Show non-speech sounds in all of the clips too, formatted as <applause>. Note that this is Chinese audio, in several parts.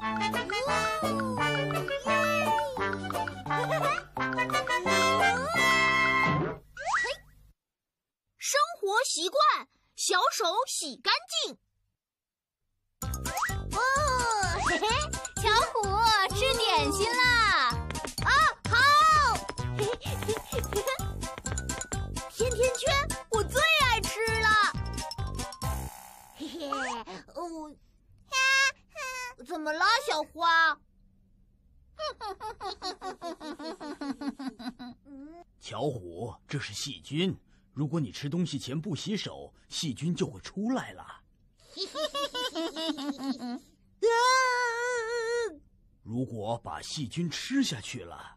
<laughs> 生活习惯，小手洗干净。怎么了，小花？<laughs> 巧虎，这是细菌。如果你吃东西前不洗手，细菌就会出来了。<laughs> 如果把细菌吃下去了，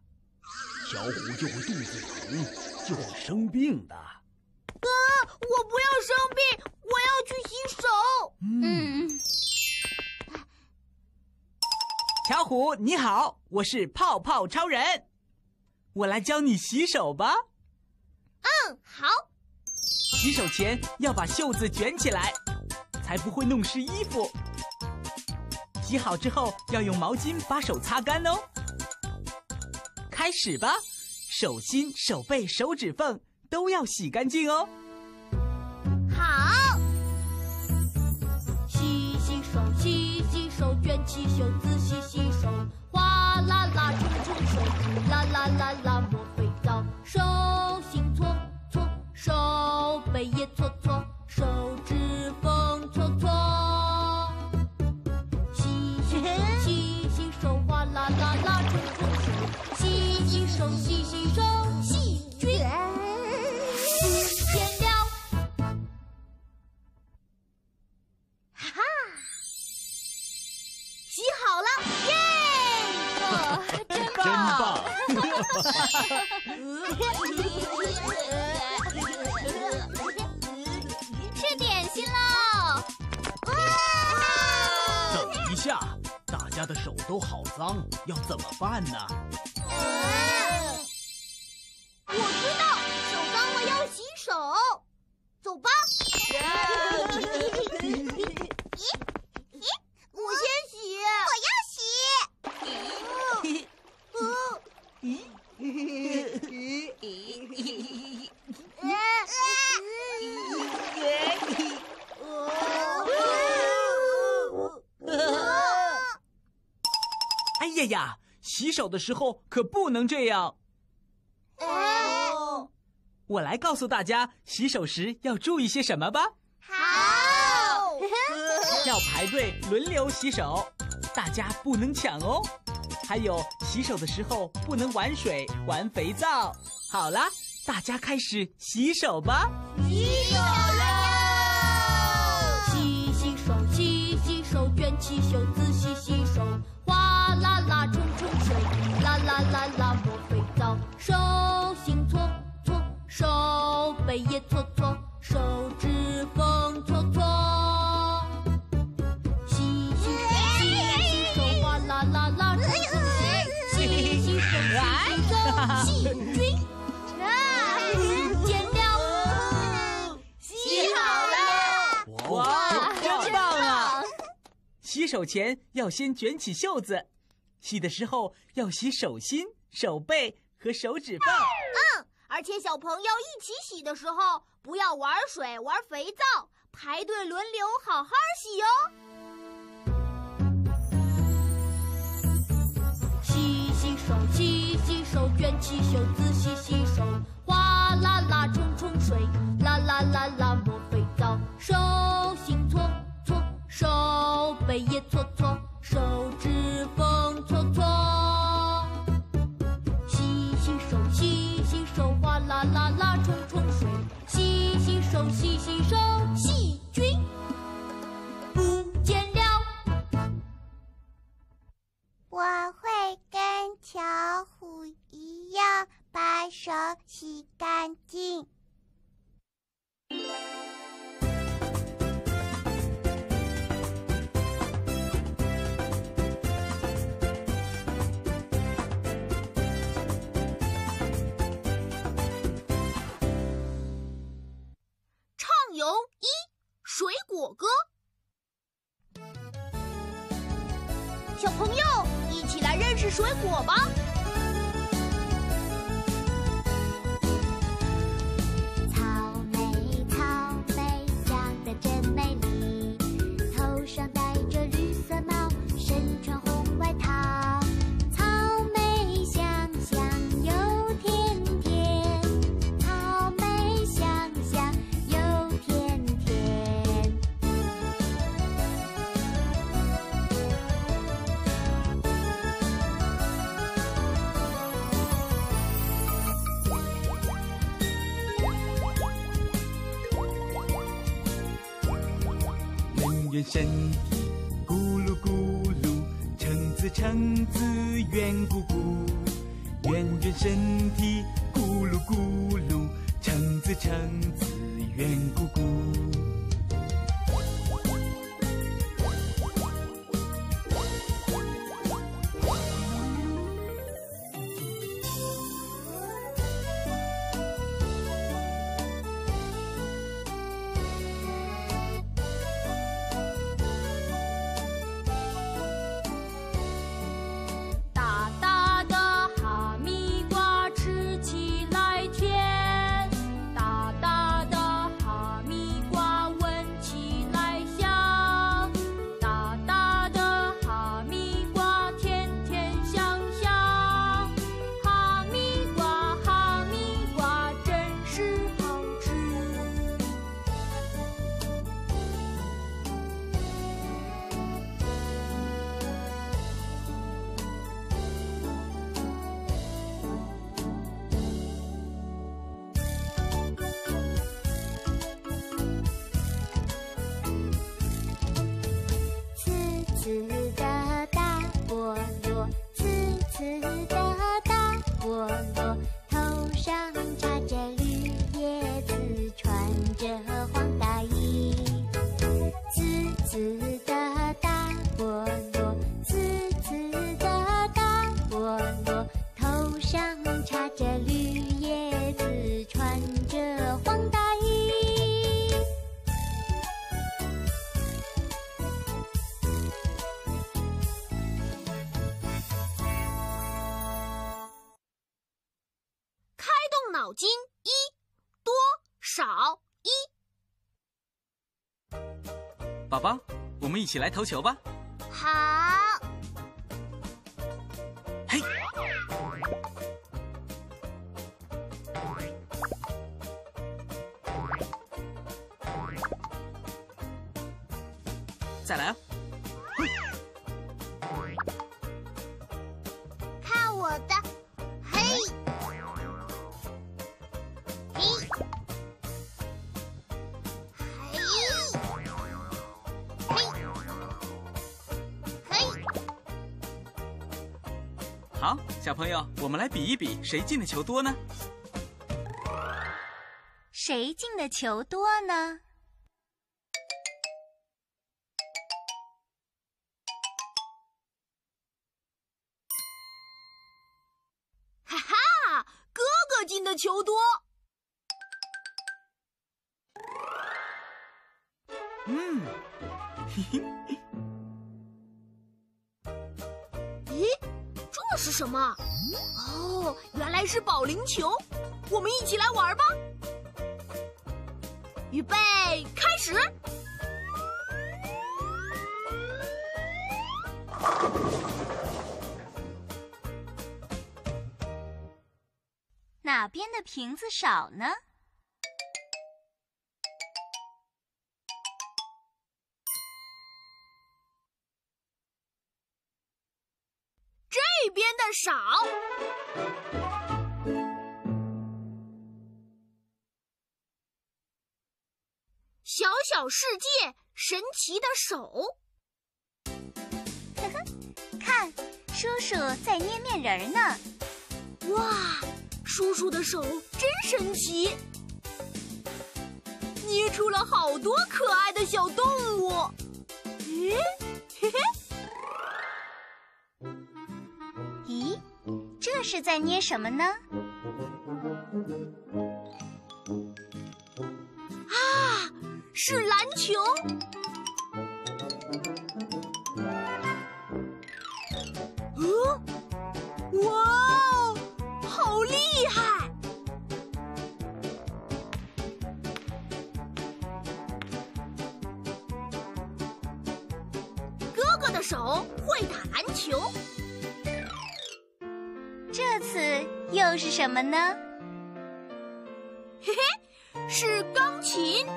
巧虎就会肚子疼，就会生病的。啊！我不要生虎，你好，我是泡泡超人，我来教你洗手吧。嗯，好。洗手前要把袖子卷起来，才不会弄湿衣服。洗好之后要用毛巾把手擦干哦。开始吧，手心、手背、手指缝都要洗干净哦。好。洗洗手，洗洗手，卷起袖子手，哗啦啦冲冲手，啦啦啦啦抹肥皂，手心搓搓，手背也搓搓，手脏，要怎么办呢？的时候可不能这样。哦，我来告诉大家，洗手时要注意些什么吧。好。要排队轮流洗手，大家不能抢哦。还有，洗手的时候不能玩水、玩肥皂。好啦，大家开始洗手吧。洗手喽。洗洗手，洗洗手，卷起袖子洗洗手，啦啦啦冲冲水，啦啦啦啦抹肥皂，手心搓搓，手背也搓搓，手指缝洗手前要先卷起袖子，洗的时候要洗手心、手背和手指缝。嗯，而且小朋友一起洗的时候，不要玩水、玩肥皂，排队轮流，好好洗哦。洗洗手，洗洗手，卷起袖子洗洗手，哗啦啦冲冲水，啦啦啦啦抹肥皂，手心搓搓，手背也搓搓，手指缝搓搓。洗洗手，洗洗手，哗啦啦啦冲冲水，洗洗手，洗洗手，细菌不见了。我会跟巧虎一样把手洗干净。水果吧。圆身体咕噜咕噜，橙子橙子圆鼓鼓，圆圆身体咕噜咕噜，橙子橙子圆鼓鼓。脑筋一多少一，宝宝，我们一起来投球吧。好，嘿，再来啊！小朋友，我们来比一比，谁进的球多呢？谁进的球多呢？哈哈，哥哥进的球多。嗯，嘿嘿。什么？哦，原来是保龄球，我们一起来玩吧！预备，开始！哪边的瓶子少呢？小小世界，神奇的手。呵呵，看，叔叔在捏面人呢。哇，叔叔的手真神奇，捏出了好多可爱的小动物。咦，嘿嘿。咦这是在捏什么呢？是篮球。嗯，哇，好厉害！哥哥的手会打篮球，这次又是什么呢？嘿嘿，是钢琴。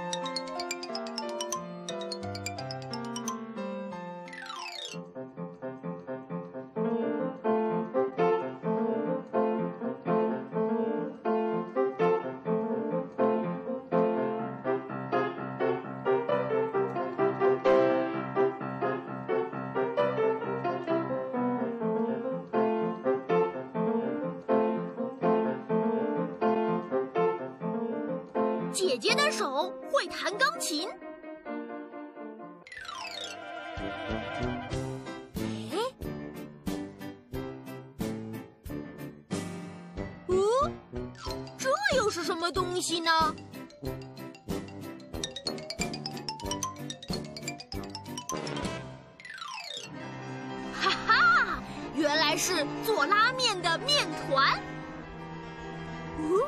弹钢琴。哎，哦，这又是什么东西呢？哈哈，原来是做拉面的面团。嗯。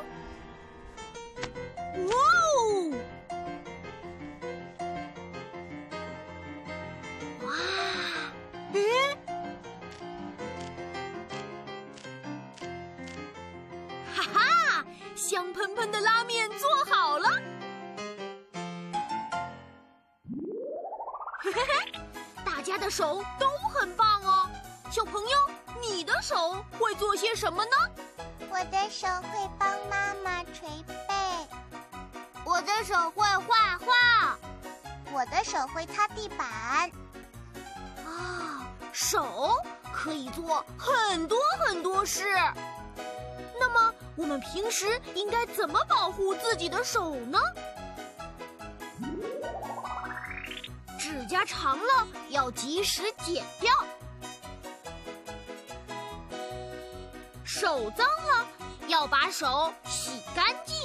手呢？指甲长了要及时剪掉，手脏了要把手洗干净。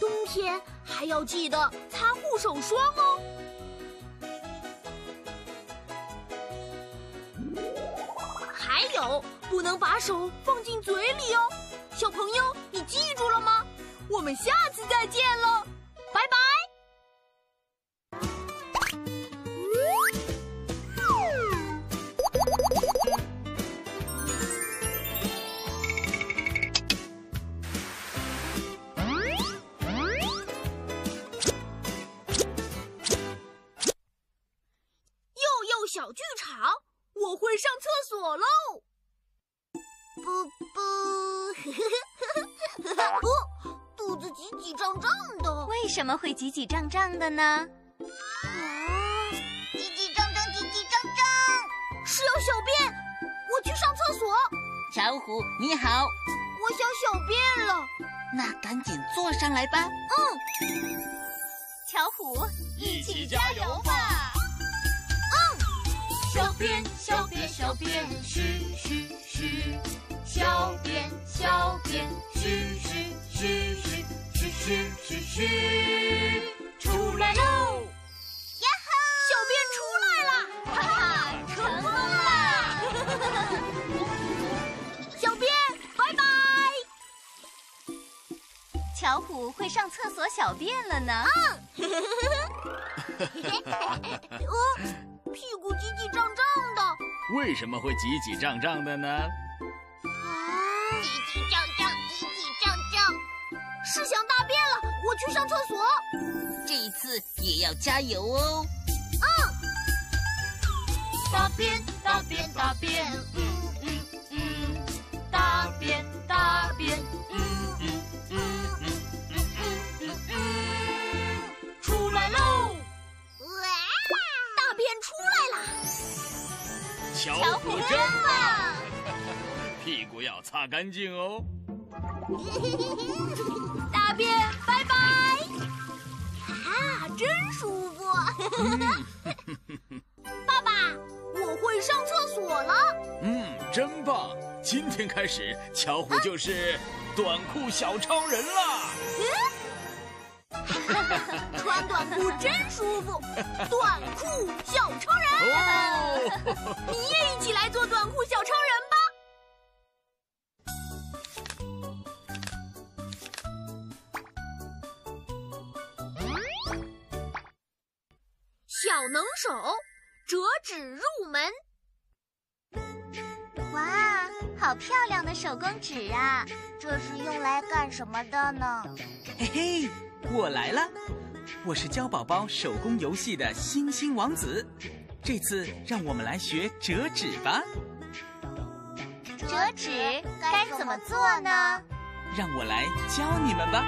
冬天还要记得擦护手霜哦。还有，不能把手放进嘴里哦。小朋友，你记住了吗？我们下次再见了，挤挤胀胀的。为什么会挤挤胀胀的呢？啊，挤挤胀胀，挤挤胀胀，是要小便，我去上厕所。巧虎，你好，我想小便了。那赶紧坐上来吧。嗯，巧虎，一起加油吧！嗯小便小便小便嘘嘘嘘，小便小便嘘嘘嘘嘘嘘嘘嘘嘘，出来喽！呀哈小便出来了，哈哈，成功了！<laughs> 小便，拜拜。巧虎会上厕所小便了呢。嗯 <laughs> <laughs> 哦，屁股挤挤胀胀的。为什么会挤挤胀胀的呢？啊，挤挤胀胀，是想大便了，我去上厕所。这一次也要加油哦。嗯大便大便大便，嗯嗯嗯，大便大便，嗯嗯嗯嗯嗯嗯嗯嗯，出来喽！哇，大便出来了，巧虎真棒，棒！屁股要擦干净哦。<laughs> 大便拜拜。啊，真舒服。<laughs> 爸爸，我会上厕所了。嗯，真棒！今天开始，巧虎就是短裤小超人啦！<laughs> 穿短裤真舒服，短裤小超人，哦，你也一起来做短裤小超人手折纸入门。哇，好漂亮的手工纸啊！这是用来干什么的呢？嘿嘿，我来了，我是教宝宝手工游戏的星星王子。这次让我们来学折纸吧。折纸该怎么做呢？让我来教你们吧。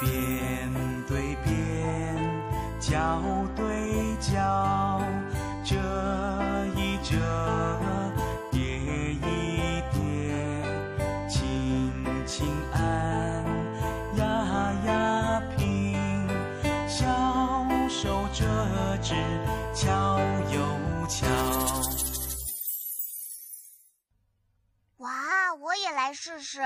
边对边，角对角，折一折，叠一叠，轻轻按，压压平，小手折纸巧又巧。哇，我也来试试。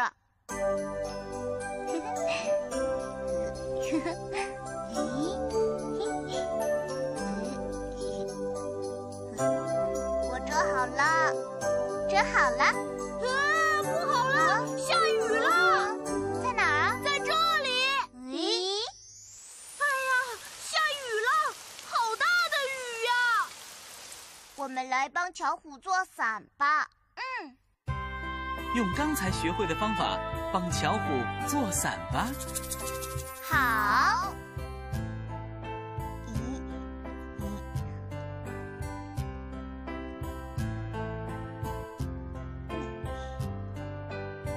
用刚才学会的方法帮巧虎做伞吧。好。咦咦，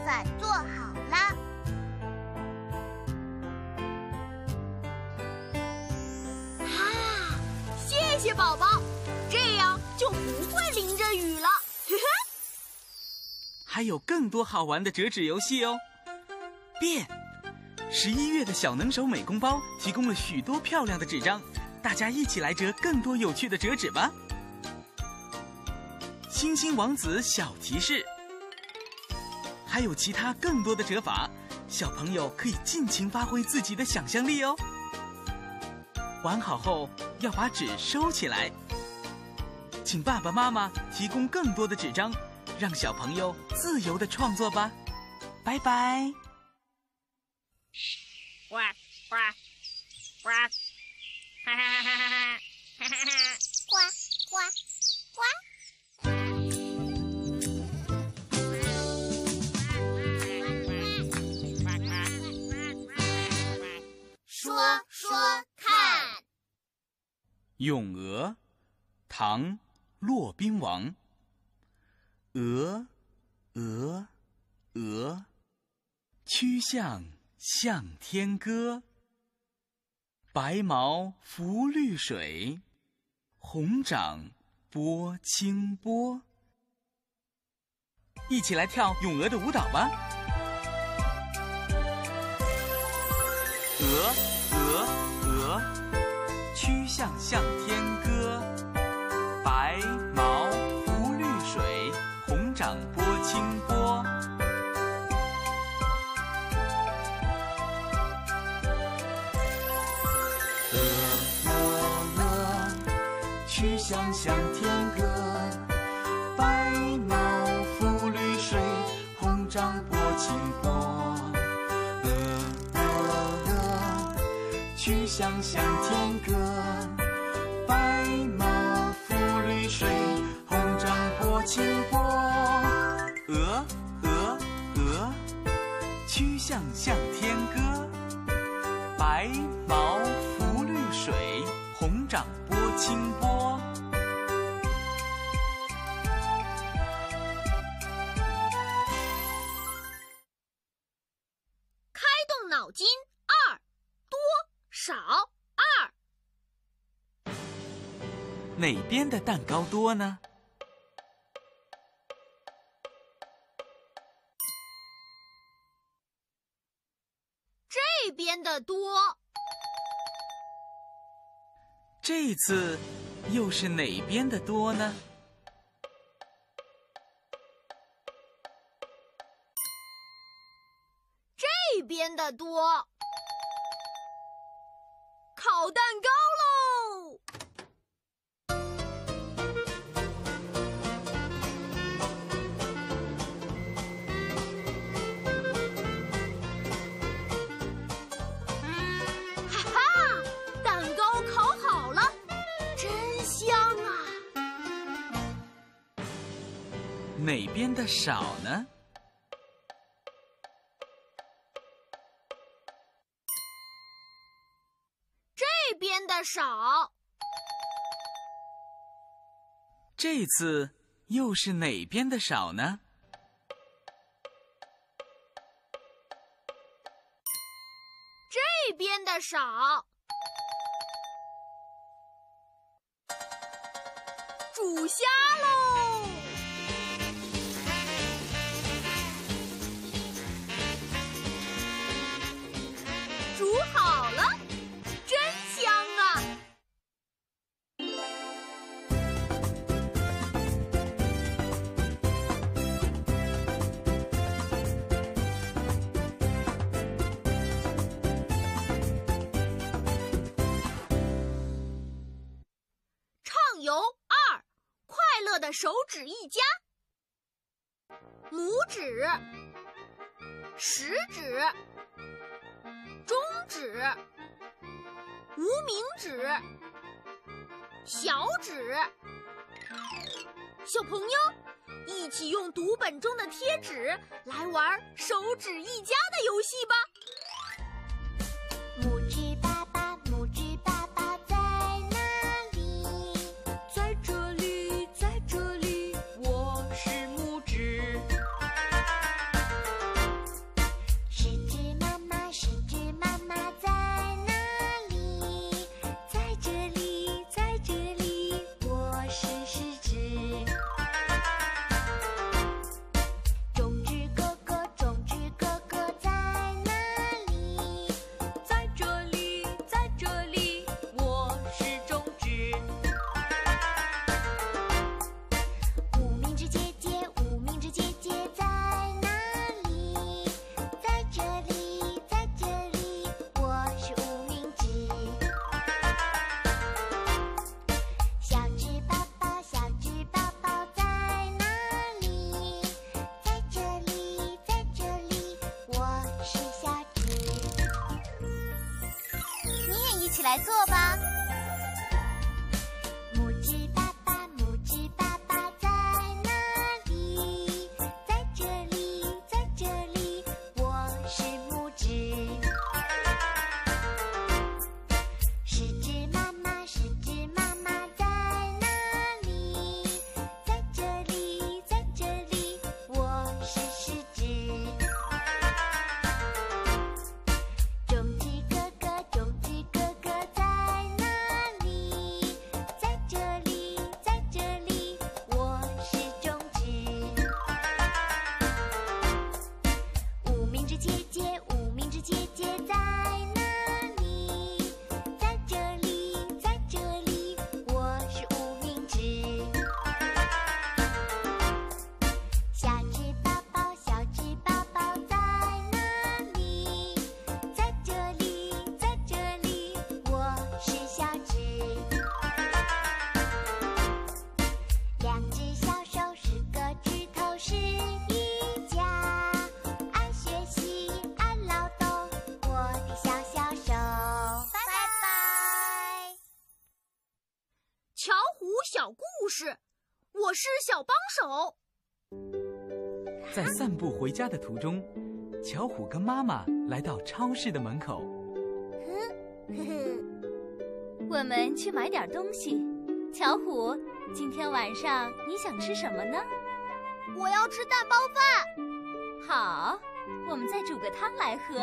伞做好了。啊，谢谢宝宝，还有更多好玩的折纸游戏哦！变，十一月的小能手美工包提供了许多漂亮的纸张，大家一起来折更多有趣的折纸吧！星星王子小提示，还有其他更多的折法，小朋友可以尽情发挥自己的想象力哦。玩好后要把纸收起来，请爸爸妈妈提供更多的纸张。让小朋友自由的创作吧，拜拜。呱呱呱，哈哈哈哈哈哈，哈哈哈。呱呱呱。说说看，咏鹅，唐·骆宾王。鹅，鹅，鹅，曲项向天歌。白毛浮绿水，红掌拨清波。一起来跳咏鹅的舞蹈吧！鹅，鹅，鹅，曲项向曲项向天歌。白毛浮绿水，红掌拨清波。鹅鹅鹅，曲项向天歌。白毛浮绿水，红掌拨清波。鹅，鹅，鹅，曲项向天歌。白毛浮绿水，红掌拨清波。哪边的蛋糕多呢？这边的多。这次又是哪边的多呢？这边的多。烤蛋糕哪边的少呢？这边的少。这次又是哪边的少呢？这边的少。煮虾喽！食指、中指、无名指、小指。小朋友，一起用读本中的贴纸来玩手指一家的游戏吧。来做吧。手。在散步回家的途中，巧虎跟妈妈来到超市的门口。我们去买点东西。巧虎，今天晚上你想吃什么呢？我要吃蛋包饭。好，我们再煮个汤来喝。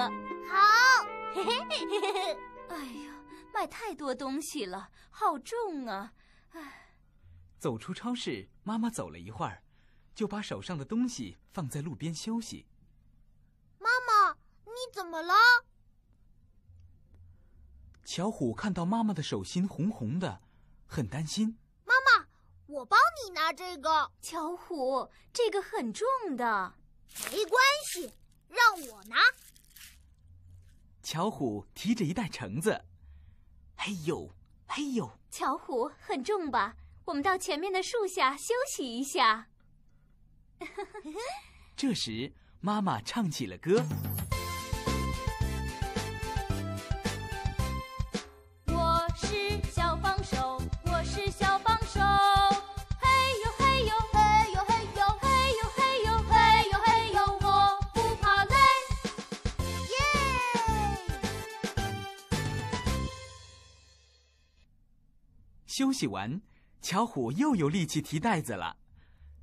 好，嘿嘿嘿嘿嘿。哎呀，买太多东西了，好重啊！唉，走出超市，妈妈走了一会儿，就把手上的东西放在路边休息。妈妈，你怎么了？巧虎看到妈妈的手心红红的，很担心。妈妈，我帮你拿这个。巧虎，这个很重的。没关系，让我拿。巧虎提着一袋橙子，嘿呦嘿呦。巧虎很重吧？我们到前面的树下休息一下。<laughs> 这时妈妈唱起了歌。休息完。巧虎又有力气提袋子了。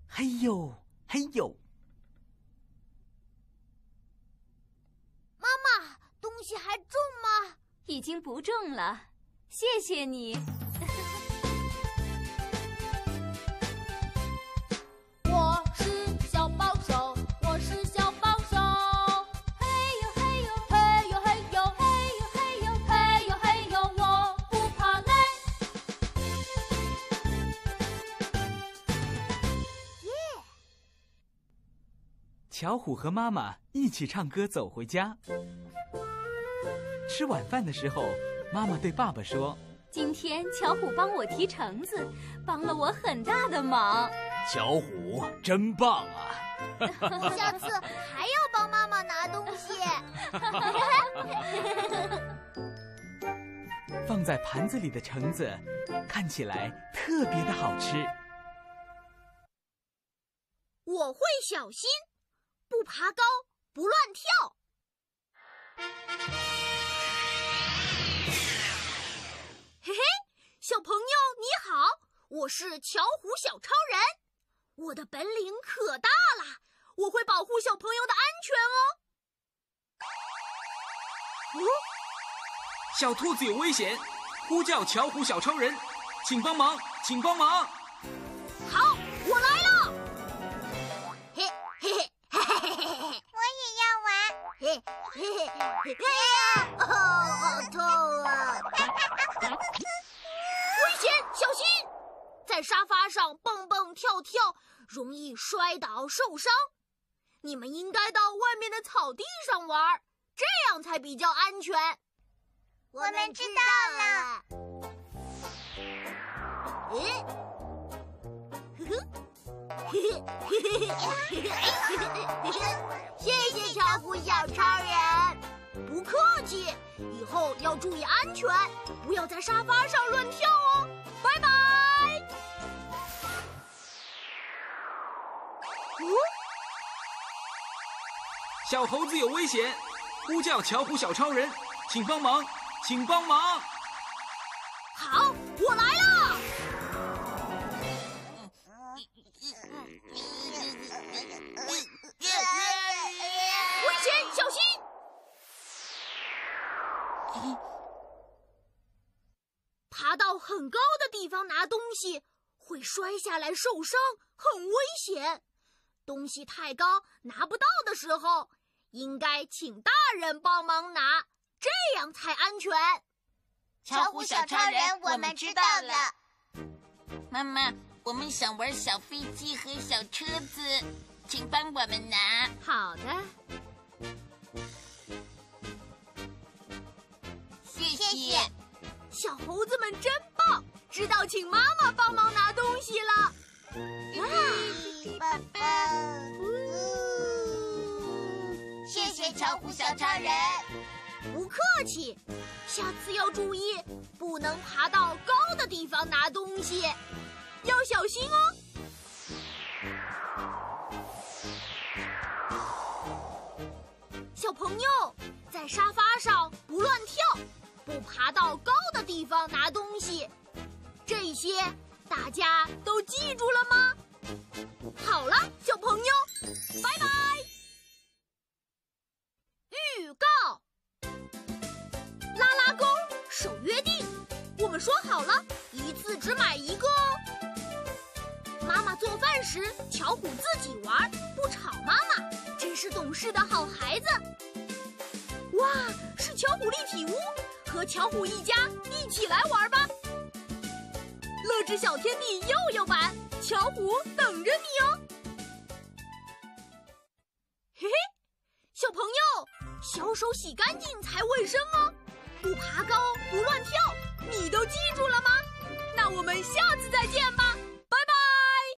嘿呦，嘿呦！妈妈，东西还重吗？已经不重了，谢谢你。巧虎和妈妈一起唱歌走回家。吃晚饭的时候，妈妈对爸爸说今天巧虎帮我提橙子，帮了我很大的忙。巧虎真棒啊！<laughs> 下次还要帮妈妈拿东西。<laughs> 放在盘子里的橙子看起来特别的好吃。我会小心，不爬高，不乱跳。嘿嘿，小朋友你好，我是巧虎小超人，我的本领可大了，我会保护小朋友的安全哦。哦，小兔子有危险，呼叫巧虎小超人，请帮忙，请帮忙！好，呀，哦，好痛啊！危险，小心！在沙发上蹦蹦跳跳，容易摔倒受伤。你们应该到外面的草地上玩，这样才比较安全。我们知道了。诶，<laughs> 谢谢巧虎小超人，不客气。以后要注意安全，不要在沙发上乱跳哦。拜拜。哦，小猴子有危险，呼叫巧虎小超人，请帮忙，请帮忙！好，我来了。危险，小心！爬到很高的地方拿东西会摔下来受伤，很危险。东西太高拿不到的时候，应该请大人帮忙拿，这样才安全。巧虎小超人，我们知道了。妈妈，我们想玩小飞机和小车子，请帮我们拿。好的，谢谢谢。小猴子们真棒，知道请妈妈帮忙拿东西了。爸爸，谢谢巧虎小超人。不客气，下次要注意，不能爬到高的地方拿东西，要小心哦。朋友，在沙发上不乱跳，不爬到高的地方拿东西，这些大家都记住了吗？好了，小朋友，拜拜。预告。拉拉钩，守约定。我们说好了，一次只买一个哦。妈妈做饭时，巧虎自己玩，不吵妈妈，是懂事的好孩子。哇，是巧虎立体屋，和巧虎一家一起来玩吧。乐之小天地幼幼版，巧虎等着你哦。嘿嘿，小朋友，小手洗干净才卫生哦。不爬高，不乱跳，你都记住了吗？那我们下次再见吧。